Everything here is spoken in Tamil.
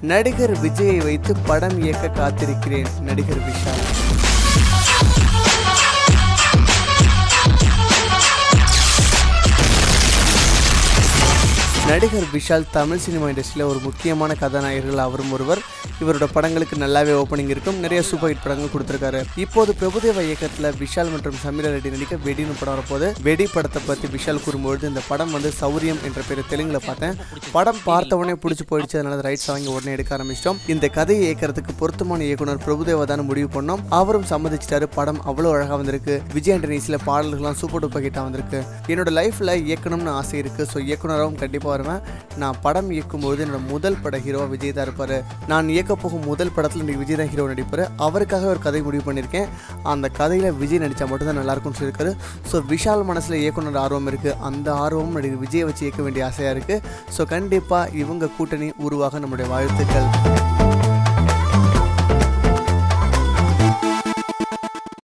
நடிகர் விஜயை வைத்து படம் இயக்க காத்திருக்கிறேன் நடிகர் விஷால். நடிகர் விஷால் தமிழ் சினிமா இண்டஸ்ட்ரியில் ஒரு முக்கியமான கதாநாயகர்கள் அவரும் ஒருவர். இவரோட படங்களுக்கு நல்லாவே ஓப்பனிங் இருக்கும். நிறைய சூப்பர் ஹிட் படங்கள் கொடுத்துருக்காரு. இப்போது பிரபுதேவா இயக்கத்தில் விஷால் மற்றும் சமீரா ரெட்டி நடிக்க வெடின்னு படம் வரப்போது வெடி படத்தை பற்றி விஷால் கூறும்பொழுது இந்த படம் வந்து சௌரியம் என்ற பேர் தெலுங்கில் பார்த்தேன். படம் பார்த்த உடனே பிடிச்சி போயிடுச்சு. அதனால ரைட்ஸ் வாங்கி உடனே எடுக்க ஆரம்பிச்சிட்டோம். இந்த கதையை இயக்கிறதுக்கு பொருத்தமான இயக்குனர் பிரபுதேவா தான் முடிவு பண்ணோம். அவரும் சம்மதிச்சிட்டாரு. படம் அவ்வளோ அழகாக வந்திருக்கு. விஜய் ஆண்டனிஸில் பாடல்கள்லாம் சூப்பர் டூப்பர் ஹிட்டாக வந்திருக்கு. என்னோட லைஃப்பில் இயக்கணும்னு ஆசை இருக்குது ஸோ இயக்குனராகவும் கண்டிப்பாக வருவேன். நான் படம் இயக்கும்போது என்னோட முதல் பட ஹீரோ விஜய் தான் இருப்பார். நான் இயக்க போகும் முதல் படத்தில் இன்றைக்கி விஜய் தான் ஹீரோ நடிப்பார். அவருக்காக ஒரு கதை முடிவு பண்ணியிருக்கேன். அந்த கதையில் விஜய் நடித்தா மட்டும்தான் நல்லாயிருக்கும்னு சொல்லியிருக்காரு. ஸோ விஷால் மனசில் இயக்குனர் ஆர்வம் இருக்குது அந்த ஆர்வமும் நடிகர் விஜயை வச்சு இயக்க வேண்டிய ஆசையாக இருக்குது ஸோ கண்டிப்பாக இவங்க கூட்டணி உருவாக நம்முடைய வாழ்த்துக்கள்.